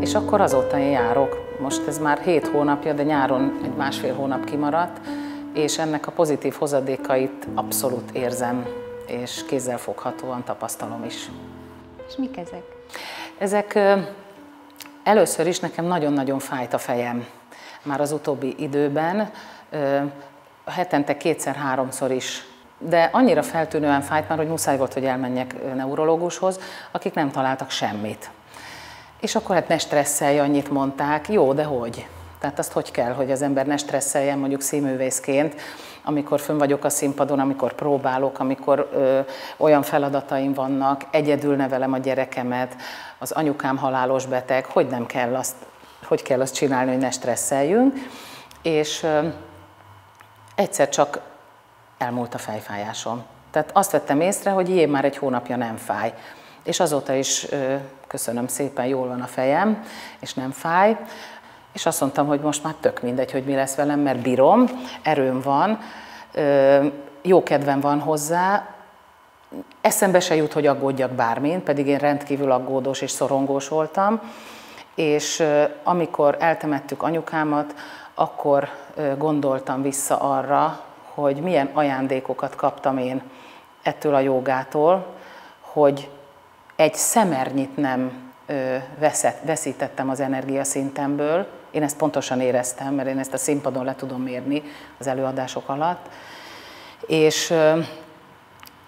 És akkor azóta én járok. Most ez már hét hónapja, de nyáron egy másfél hónap kimaradt, és ennek a pozitív hozadékait abszolút érzem, és kézzelfoghatóan tapasztalom is. És mik ezek? Ezek először is nekem nagyon-nagyon fájt a fejem már az utóbbi időben, hetente kétszer-háromszor is de annyira feltűnően fájt már, hogy muszáj volt, hogy elmenjek neurológushoz, akik nem találtak semmit. És akkor hát ne stresszelj, annyit mondták. Jó, de hogy? Tehát azt hogy kell, hogy az ember ne stresszeljen mondjuk színművészként, amikor fönn vagyok a színpadon, amikor próbálok, amikor ö, olyan feladataim vannak, egyedül nevelem a gyerekemet, az anyukám halálos beteg, hogy nem kell azt, hogy kell azt csinálni, hogy ne stresszeljünk. És ö, egyszer csak elmúlt a fejfájásom. Tehát azt vettem észre, hogy jé, már egy hónapja nem fáj. És azóta is köszönöm szépen, jól van a fejem, és nem fáj. És azt mondtam, hogy most már tök mindegy, hogy mi lesz velem, mert bírom, erőm van, jó kedvem van hozzá, eszembe se jut, hogy aggódjak bármin, pedig én rendkívül aggódós és szorongós voltam, és amikor eltemettük anyukámat, akkor gondoltam vissza arra, hogy milyen ajándékokat kaptam én ettől a jogától, hogy egy szemernyit nem veszett, veszítettem az energiaszintemből. Én ezt pontosan éreztem, mert én ezt a színpadon le tudom mérni az előadások alatt. És,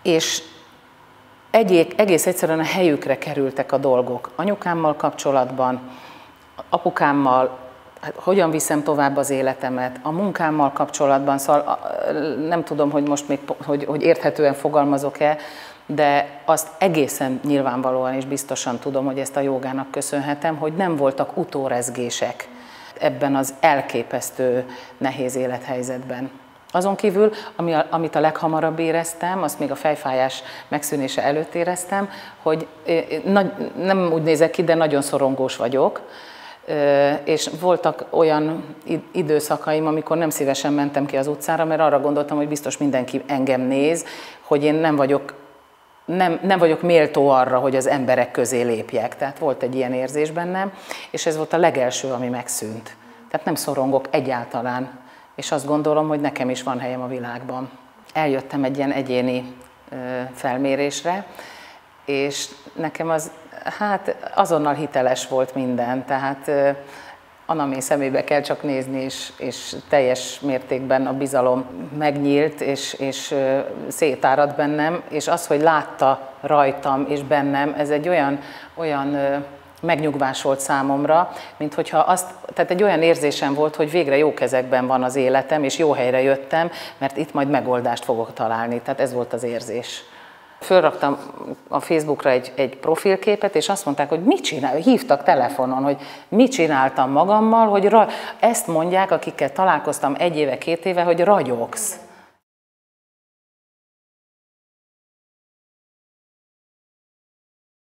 és egyék, egész egyszerűen a helyükre kerültek a dolgok. Anyukámmal kapcsolatban, apukámmal, hát hogyan viszem tovább az életemet, a munkámmal kapcsolatban, szóval nem tudom, hogy most még hogy, hogy érthetően fogalmazok-e, de azt egészen nyilvánvalóan és biztosan tudom, hogy ezt a jogának köszönhetem, hogy nem voltak utórezgések ebben az elképesztő nehéz élethelyzetben. Azon kívül, ami a, amit a leghamarabb éreztem, azt még a fejfájás megszűnése előtt éreztem, hogy nagy, nem úgy nézek ki, de nagyon szorongós vagyok, és voltak olyan időszakaim, amikor nem szívesen mentem ki az utcára, mert arra gondoltam, hogy biztos mindenki engem néz, hogy én nem vagyok, nem, nem vagyok méltó arra, hogy az emberek közé lépjek. Tehát volt egy ilyen érzés bennem, és ez volt a legelső, ami megszűnt. Tehát nem szorongok egyáltalán, és azt gondolom, hogy nekem is van helyem a világban. Eljöttem egy ilyen egyéni felmérésre, és nekem az hát azonnal hiteles volt minden, tehát Anamé szemébe kell csak nézni, és, és teljes mértékben a bizalom megnyílt, és, és szétárad bennem, és az, hogy látta rajtam és bennem, ez egy olyan, olyan megnyugvás volt számomra, mint hogyha azt, tehát egy olyan érzésem volt, hogy végre jó kezekben van az életem, és jó helyre jöttem, mert itt majd megoldást fogok találni. Tehát ez volt az érzés. Fölraktam a Facebookra egy, egy profilképet, és azt mondták, hogy mit csinál, hívtak telefonon, hogy mit csináltam magammal, hogy ra, ezt mondják, akikkel találkoztam egy éve, két éve, hogy ragyogsz.